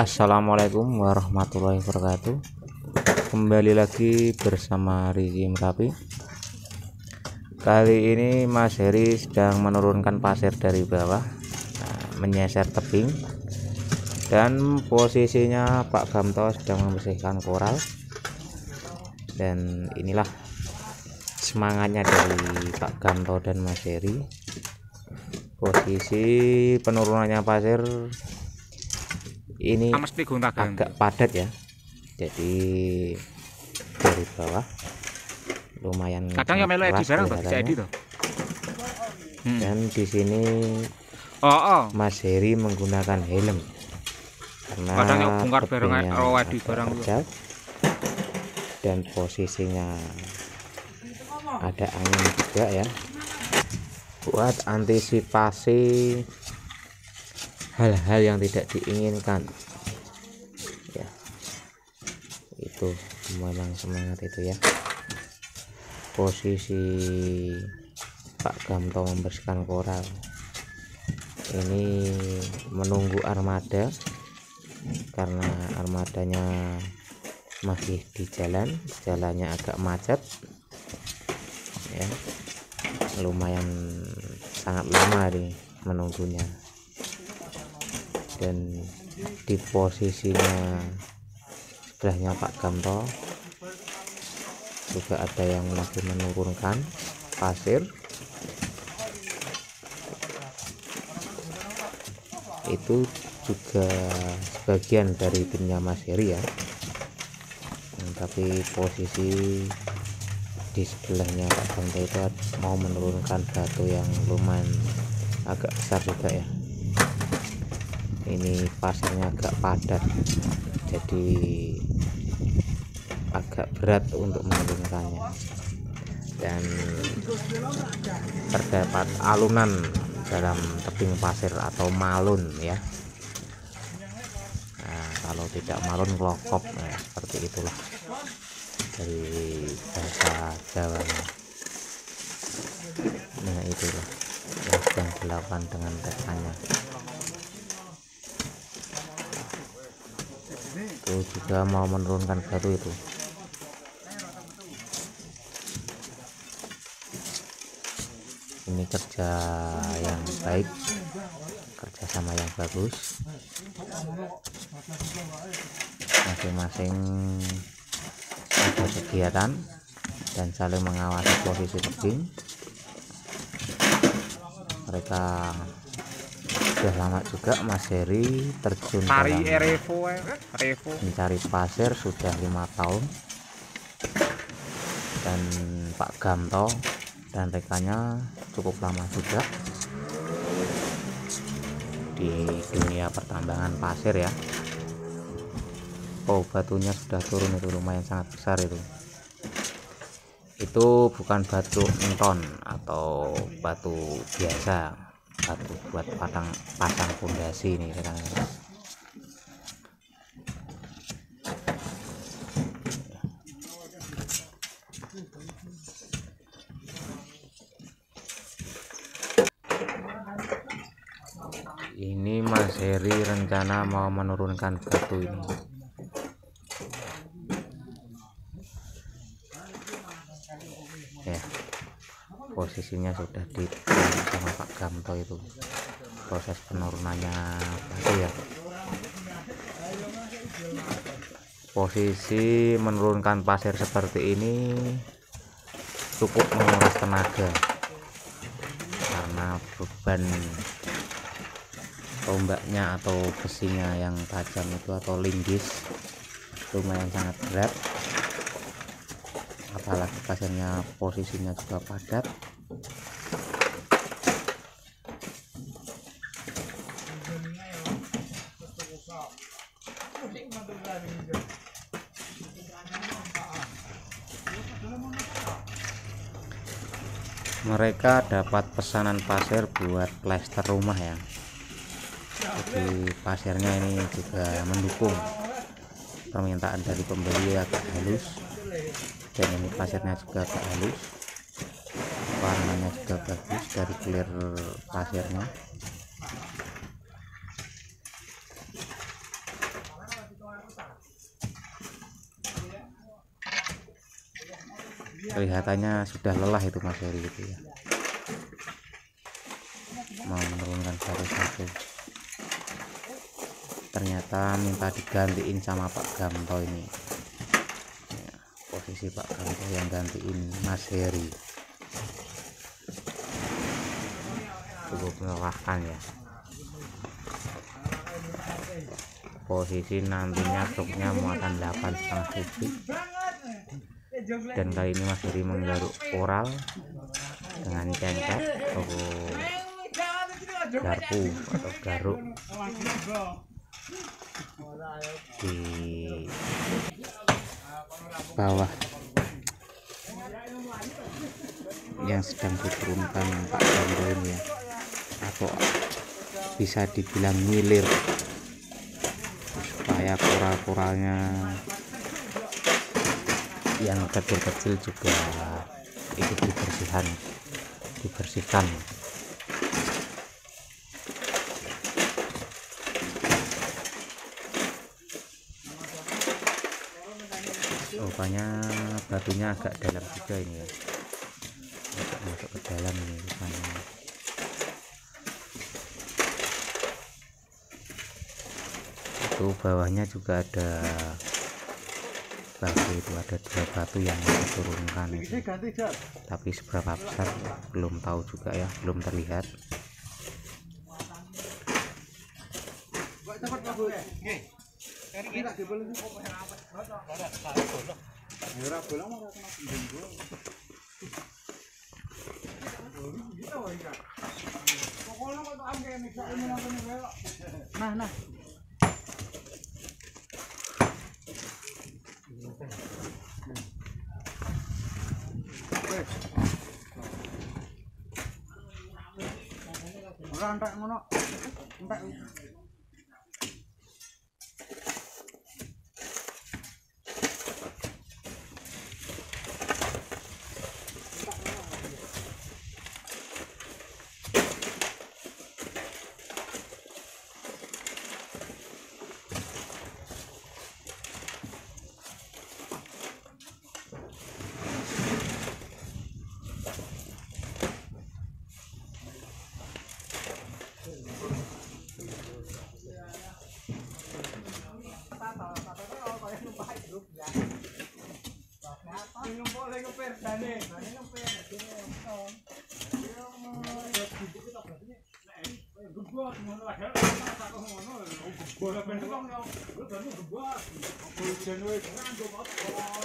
Assalamualaikum warahmatullahi wabarakatuh. Kembali lagi bersama Rizky Merapi. Kali ini Mas Heri sedang menurunkan pasir dari bawah nah, Menyeser tebing. Dan posisinya Pak Gamto sedang membersihkan koral. Dan inilah semangatnya dari Pak Gamto dan Mas Heri. Posisi penurunannya pasir ini agak padat ya. Jadi dari bawah lumayan kadang ya melu edi barang kelihatannya. edi tuh hmm. dan di sini oh oh. Mas Heri menggunakan helm. Karena kadang ya bongkar barang edi barang terjal. Dan posisinya ada angin juga ya. Buat antisipasi hal-hal yang tidak diinginkan. Ya. Itu memang semangat itu ya. Posisi Pak Gamto membersihkan koral. Ini menunggu armada karena armadanya masih di jalan jalannya agak macet. Ya. Lumayan sangat lama nih menunggunya dan di posisinya sebelahnya Pak Gamto juga ada yang lagi menurunkan pasir. Itu juga sebagian dari timnya Mas Heri ya. Nah, tapi posisi di sebelahnya Pak Gamto itu mau menurunkan batu yang lumayan agak besar juga ya ini pasirnya agak padat jadi agak berat untuk menurunkannya dan terdapat alunan dalam tebing pasir atau malun ya. Nah, kalau tidak malun kelokop nah, seperti itulah dari bahasa Jawa nah itulah yang dilakukan dengan rekannya itu juga mau menurunkan batu itu. Ini kerja yang baik kerjasama yang bagus. Masing-masing ada kegiatan dan saling mengawasi posisi tebing. Mereka sudah lama juga Mas Heri terjun tari dalam Revo Revo mencari pasir sudah lima tahun. Dan Pak Gamto dan rekannya cukup lama juga di dunia pertambangan pasir ya. Oh batunya sudah turun itu lumayan sangat besar itu. Itu bukan batu enton atau batu biasa batu buat pasang pasang fondasi ini. Rekan ini Mas Heri rencana mau menurunkan batu ini. Ya posisinya sudah di sama Pak Gamto itu. Proses penurunannya batu ya? Posisi menurunkan pasir seperti ini cukup menguras tenaga karena beban tombaknya atau besinya yang tajam itu atau linggis lumayan sangat berat apalagi pasirnya posisinya juga padat. Mereka dapat pesanan pasir buat plester rumah ya. Jadi pasirnya ini juga mendukung permintaan dari pembeli agak halus dan ini pasirnya juga agak halus. Warnanya juga bagus dari clear pasirnya. Kelihatannya sudah lelah itu mas Heri gitu ya. Mau menurunkan satu-satu ternyata minta digantiin sama Pak Gamto ini posisi Pak Gamto yang gantiin Mas Heri. Cukup melelahkan ya. Posisi nantinya truknya muatan 8,5 kubik dan kali ini Mas Heri menggaruk oral dengan cengket atau garpu atau garuk. Di bawah. Yang sedang diturunkan Pak ini ya. Atau bisa dibilang ngilir. Supaya koral-koralnya yang kecil-kecil juga ikut dibersihkan. Dibersihkan rupanya batunya agak dalam juga ini ya. Agak masuk ke dalam ini rupanya. Itu bawahnya juga ada batu itu ada dua batu yang diturunkan itu. Tapi seberapa besar belum tahu juga ya belum terlihat Nah, nah. Ora entek ngono. 你忘了，我走路很快，我走路也从来都不打草。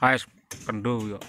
Ais kendo yo.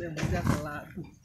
Jesus é falado.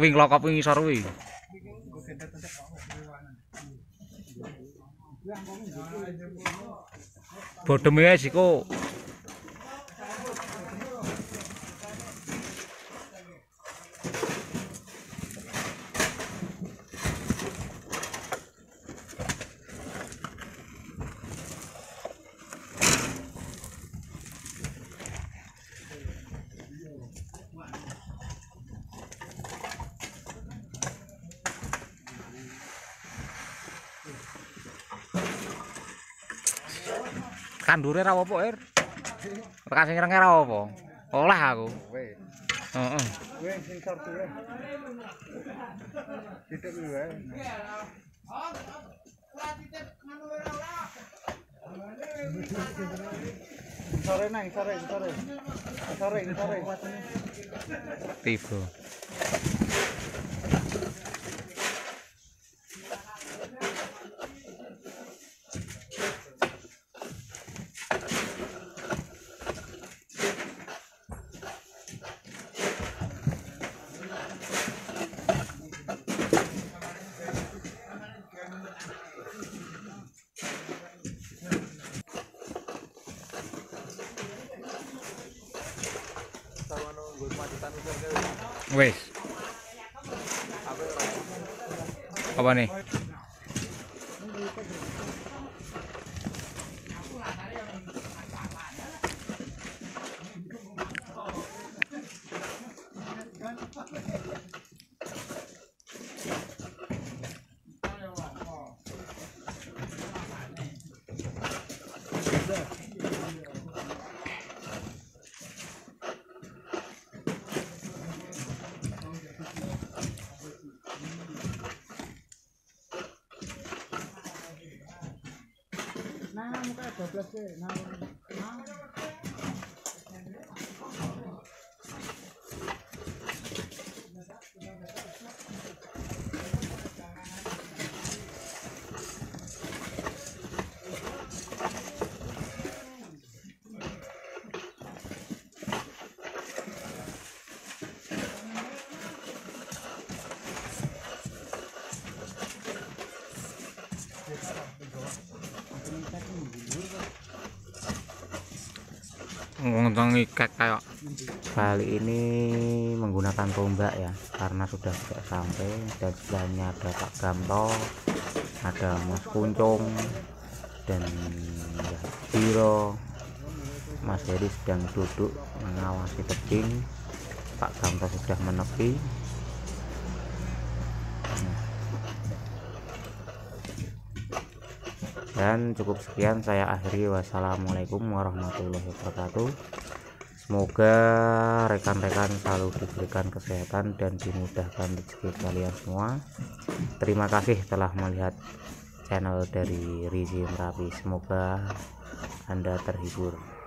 Wing lokop wing isor kuwi. Bodheme ae siko. Kandure ra apa, Ir? Kasih ngrenge ra apa? Olah aku. Heeh. weh sing sortu weh. Titik kuwi weh. Sore nang, sore, sore. Sore, sore. Tiba. Wes. Apa nih? Nah, muka 12 weh. Nah, nah. Ngontong ikat kayak kali ini menggunakan tombak ya karena sudah tidak sampai dan sebelahnya ada Pak Gamto ada Mas Kuncung dan Mbak Biro Mas Heri sedang duduk mengawasi tebing. Pak Gamto sudah menepi dan cukup sekian saya akhiri wassalamualaikum warahmatullahi wabarakatuh Semoga rekan-rekan selalu diberikan kesehatan dan dimudahkan rezeki kalian semua. Terima kasih telah melihat channel dari Rizi Merapi. Semoga Anda terhibur.